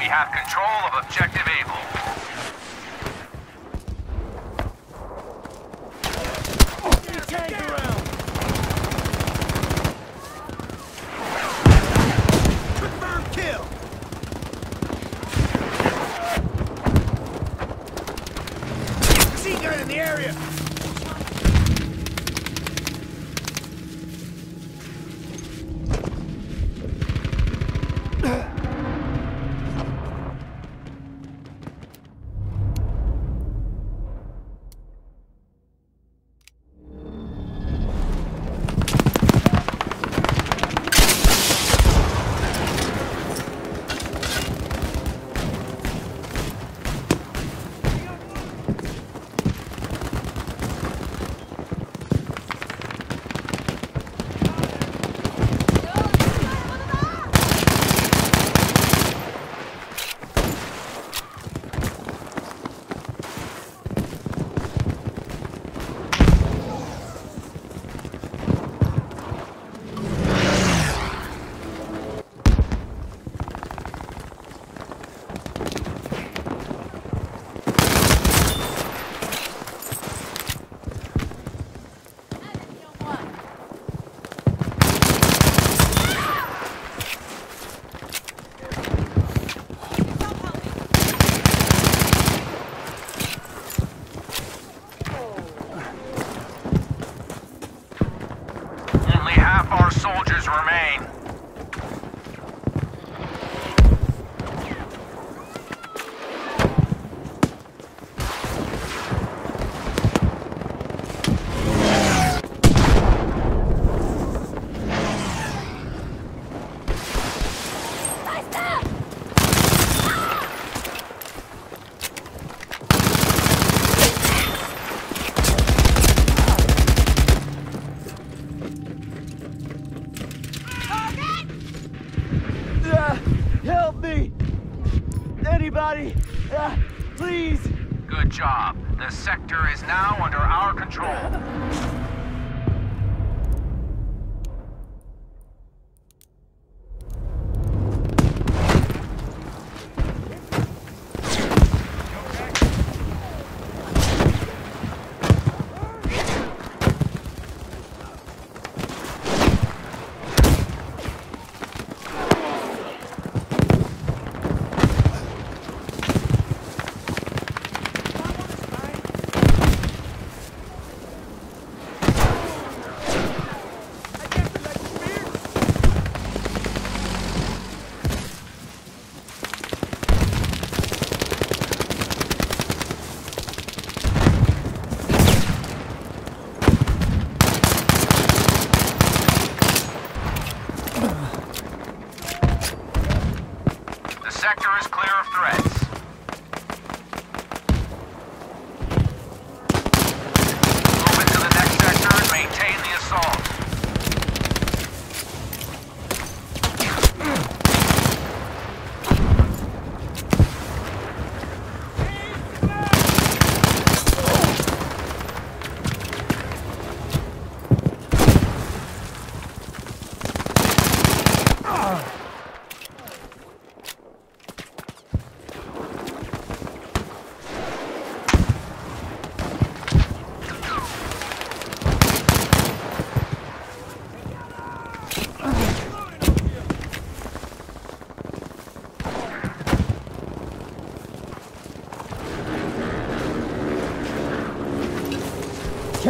We have control of Objective Able.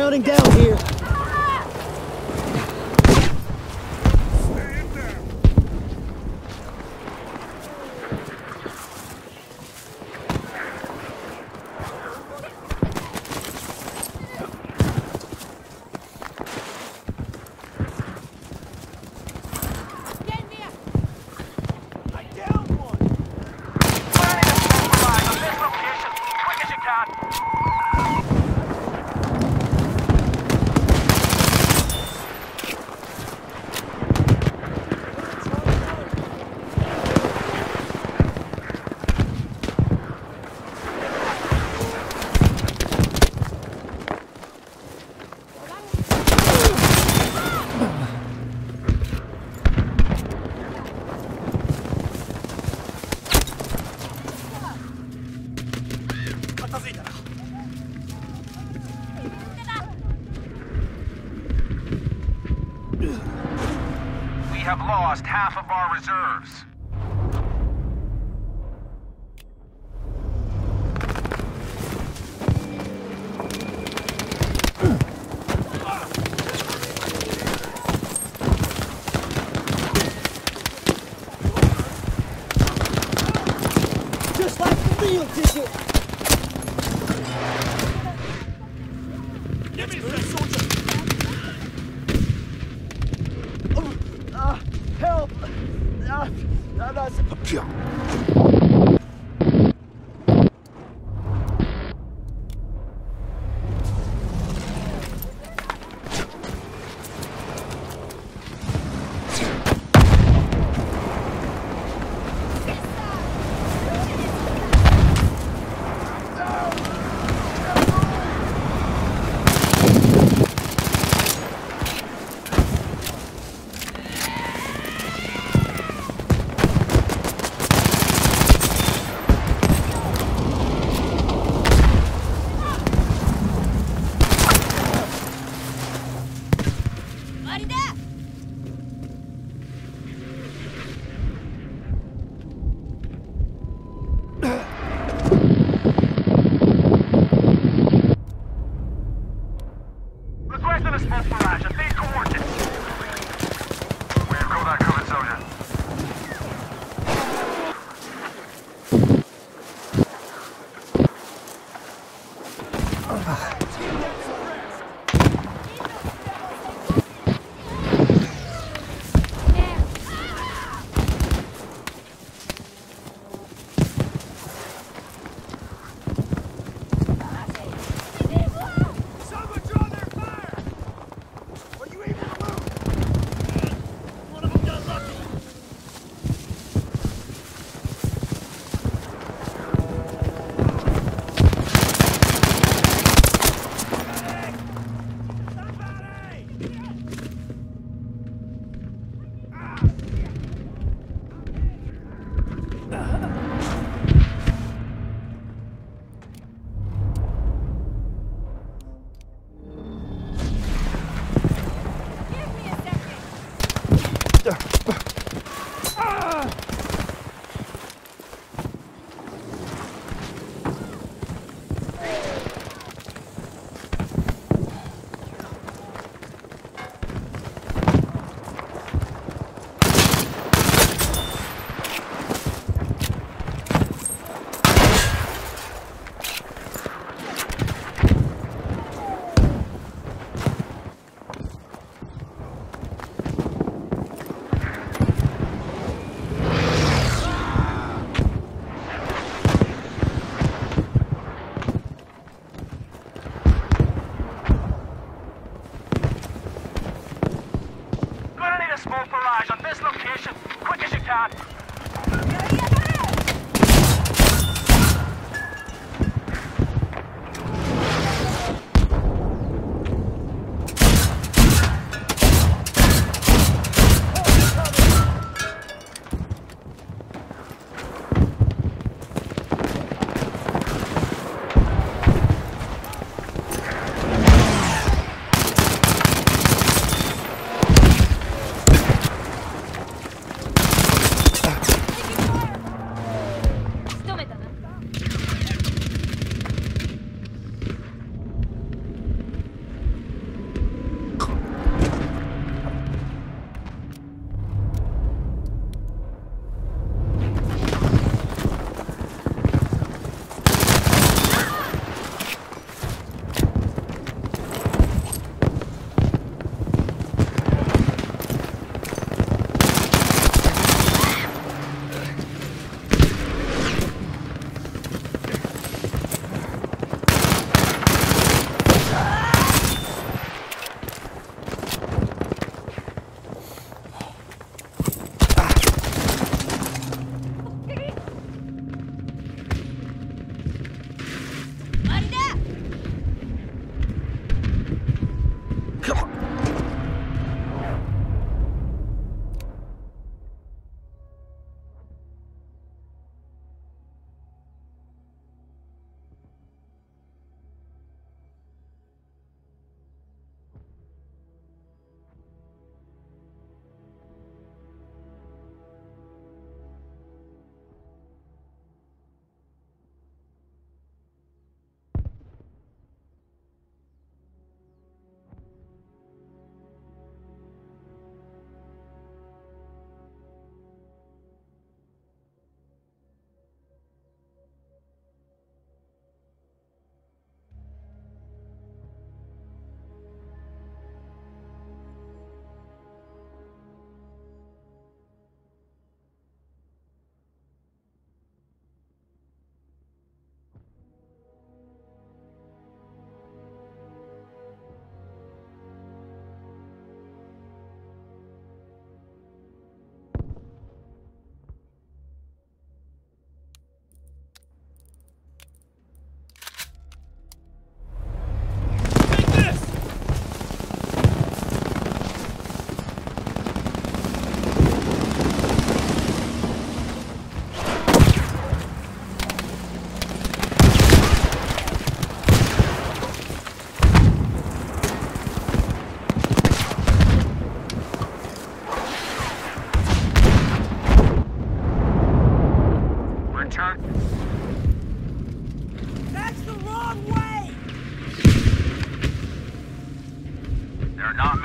Counting down here.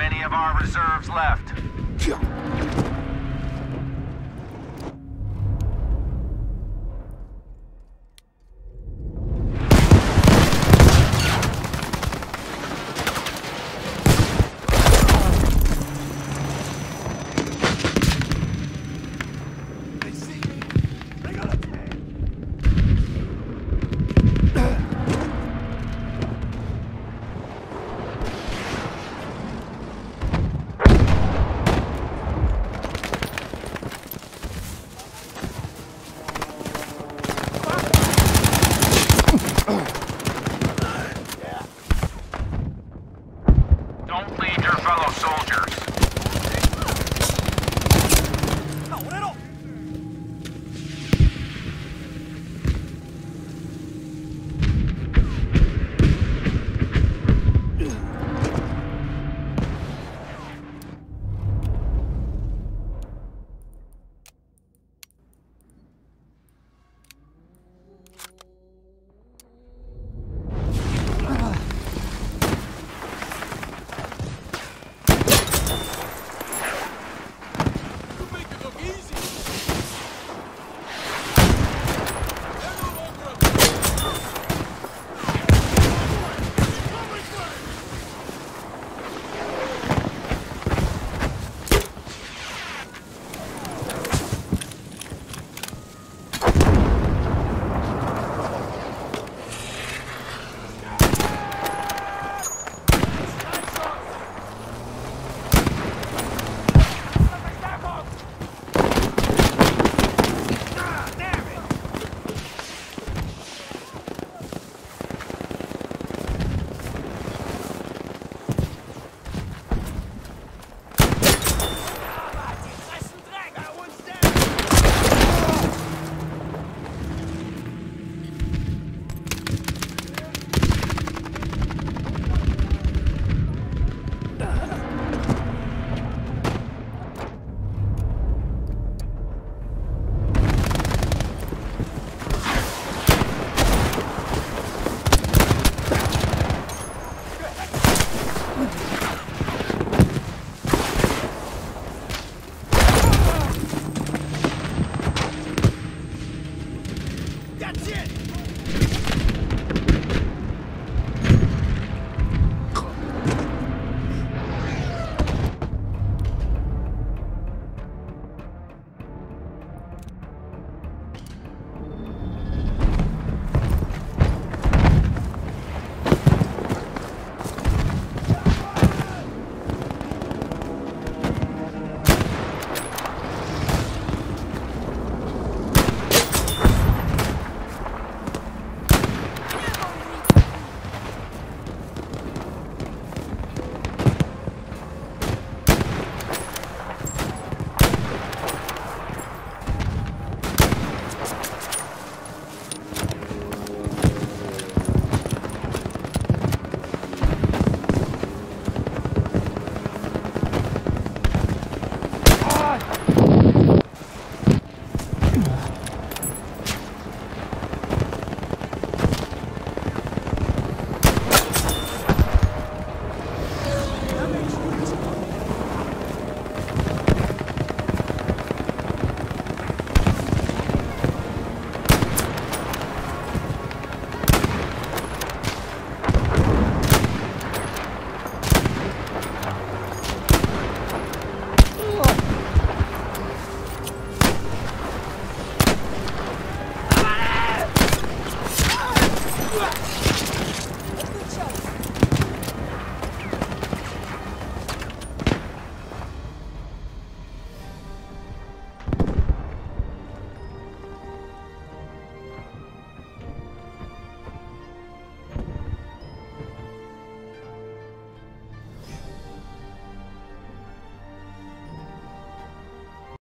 Many of our reserves left.